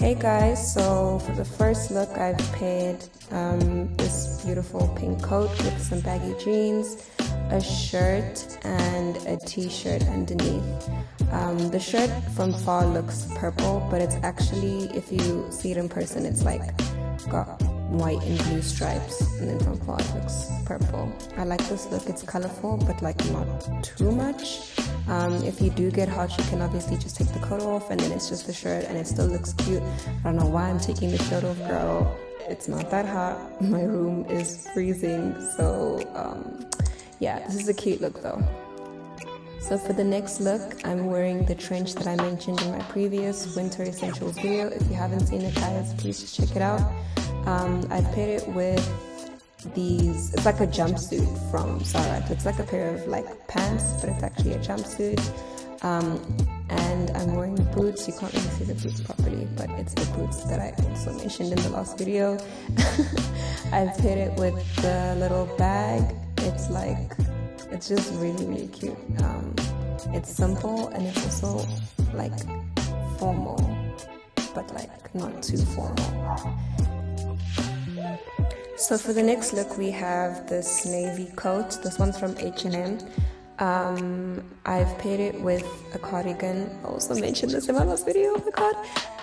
Hey guys, so for the first look, I've paired um, this beautiful pink coat with some baggy jeans, a shirt, and a t-shirt underneath. Um, the shirt from far looks purple, but it's actually, if you see it in person, it's like got white and blue stripes, and then from far it looks purple. I like this look, it's colorful, but like not too much. Um, if you do get hot, you can obviously just take the coat off, and then it's just the shirt, and it still looks cute. I don't know why I'm taking the shirt off, girl. It's not that hot. My room is freezing, so um, yeah, this is a cute look though. So for the next look, I'm wearing the trench that I mentioned in my previous winter essentials video. If you haven't seen it guys, please just check it out. Um, I paired it with these, it's like a jumpsuit from Zara. It's like a pair of like pants, but it's actually a jumpsuit. Um, and I'm wearing boots. You can't really see the boots properly, but it's the boots that I also mentioned in the last video. I've paired it with the little bag. It's like, it's just really, really cute. Um, it's simple and it's also like formal, but like not too formal. So for the next look, we have this navy coat. This one's from H&M. Um, I've paired it with a cardigan. I also mentioned this in my last video. Oh my god!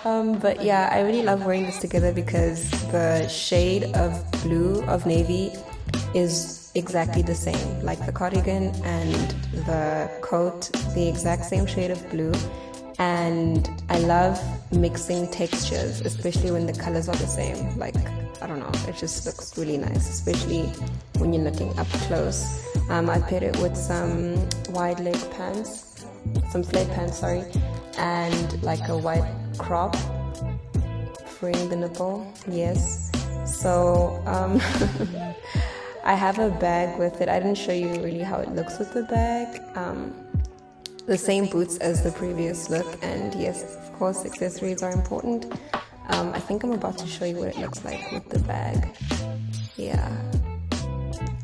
Um, but yeah, I really love wearing this together because the shade of blue of navy is exactly the same. Like the cardigan and the coat, the exact same shade of blue. And I love mixing textures, especially when the colors are the same. Like I don't know, it just looks really nice, especially when you're looking up close. Um, I paired it with some wide leg pants, some flared pants, sorry, and like a white crop, freeing the nipple, yes. So, um, I have a bag with it. I didn't show you really how it looks with the bag. Um, the same boots as the previous look, and yes, of course, accessories are important. Um, I think I'm about to show you what it looks like with the bag. Yeah.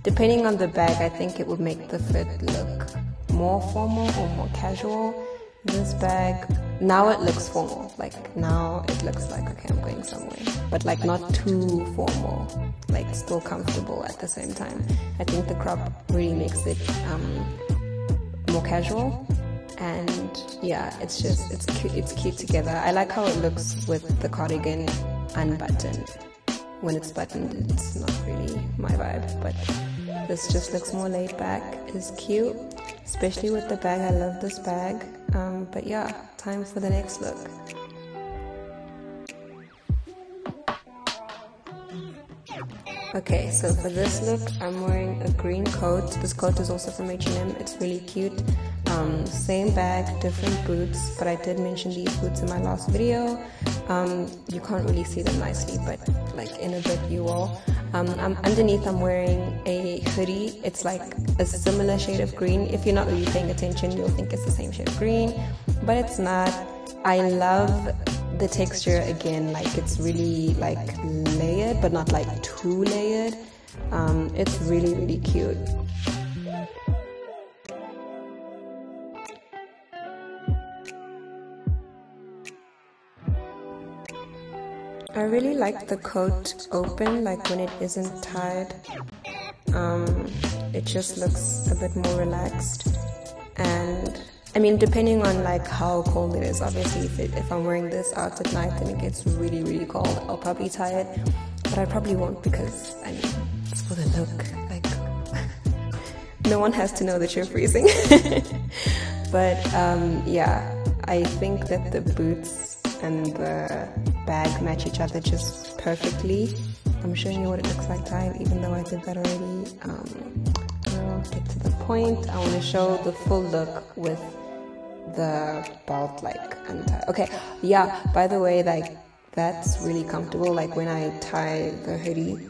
Depending on the bag, I think it would make the fit look more formal or more casual. This bag, now it looks formal. Like now it looks like, okay, I'm going somewhere. But like not too formal. Like still comfortable at the same time. I think the crop really makes it um, more casual and yeah it's just it's cute it's cute together i like how it looks with the cardigan unbuttoned when it's buttoned it's not really my vibe but this just looks more laid back it's cute especially with the bag i love this bag um, but yeah time for the next look Okay, so for this look, I'm wearing a green coat. This coat is also from H&M. It's really cute. Um, same bag, different boots, but I did mention these boots in my last video. Um, you can't really see them nicely, but like in a bit you will. Um, I'm, underneath, I'm wearing a hoodie. It's like a similar shade of green. If you're not really paying attention, you'll think it's the same shade of green, but it's not. I love the texture again like it's really like layered but not like too layered um, it's really really cute I really like the coat open like when it isn't tied um, it just looks a bit more relaxed and I mean, depending on like how cold it is, obviously, if, it, if I'm wearing this out at night and it gets really, really cold, I'll probably tie it. But I probably won't because, I mean, it's for the look. Like, no one has to know that you're freezing. but um, yeah, I think that the boots and the bag match each other just perfectly. I'm showing you what it looks like tied, even though I did that already. Um, I'll get to the point. I want to show the full look with the belt like untie. Okay, yeah. By the way, like that's really comfortable. Like when I tie the hoodie,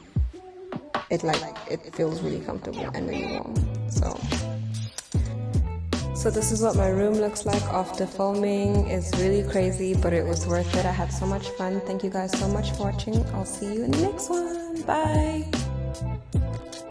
it like it feels really comfortable and really warm. So. So this is what my room looks like after filming. It's really crazy, but it was worth it. I had so much fun. Thank you guys so much for watching. I'll see you in the next one. Bye.